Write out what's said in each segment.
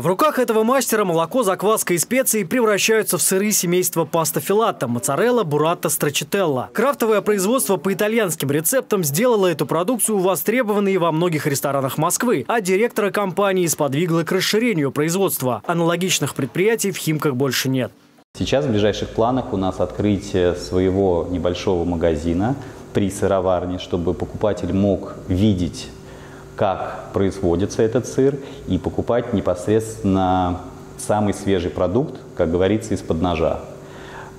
В руках этого мастера молоко, закваска и специи превращаются в сыры семейства паста филатта, моцарелла, бурата, страчителла. Крафтовое производство по итальянским рецептам сделало эту продукцию востребованной во многих ресторанах Москвы, а директора компании сподвигло к расширению производства. Аналогичных предприятий в Химках больше нет. Сейчас в ближайших планах у нас открытие своего небольшого магазина при сыроварне, чтобы покупатель мог видеть как производится этот сыр и покупать непосредственно самый свежий продукт, как говорится, из-под ножа.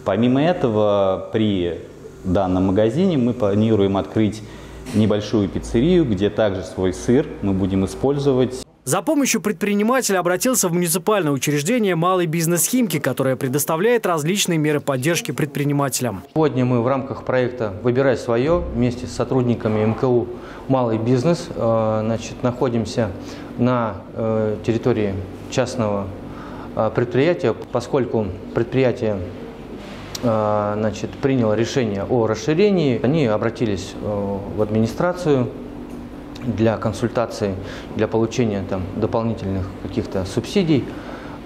Помимо этого, при данном магазине мы планируем открыть небольшую пиццерию, где также свой сыр мы будем использовать. За помощью предпринимателя обратился в муниципальное учреждение «Малый бизнес Химки», которое предоставляет различные меры поддержки предпринимателям. Сегодня мы в рамках проекта «Выбирай свое» вместе с сотрудниками МКУ «Малый бизнес» э, значит, находимся на э, территории частного э, предприятия, поскольку предприятие значит, приняло решение о расширении, они обратились в администрацию для консультации, для получения там, дополнительных каких-то субсидий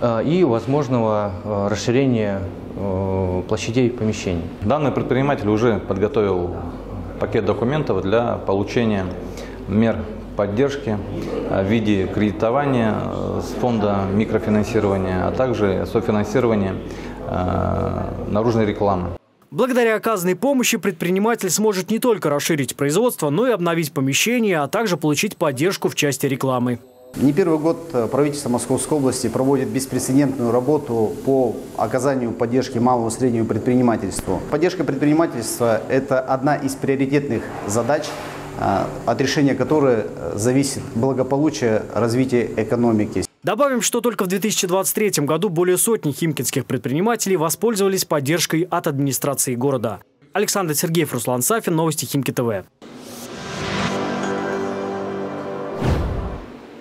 э, и возможного э, расширения э, площадей помещений. Данный предприниматель уже подготовил пакет документов для получения мер поддержки в виде кредитования с фонда микрофинансирования, а также софинансирования наружной рекламы. Благодаря оказанной помощи предприниматель сможет не только расширить производство, но и обновить помещение, а также получить поддержку в части рекламы. Не первый год э, правительство Московской области проводит беспрецедентную работу по оказанию поддержки малому и среднему предпринимательству. Поддержка предпринимательства – это одна из приоритетных задач, э, от решения которой э, зависит благополучие развития экономики. Добавим, что только в 2023 году более сотни химкинских предпринимателей воспользовались поддержкой от администрации города. Александр Сергеев, Руслан Сафин, Новости Химки ТВ.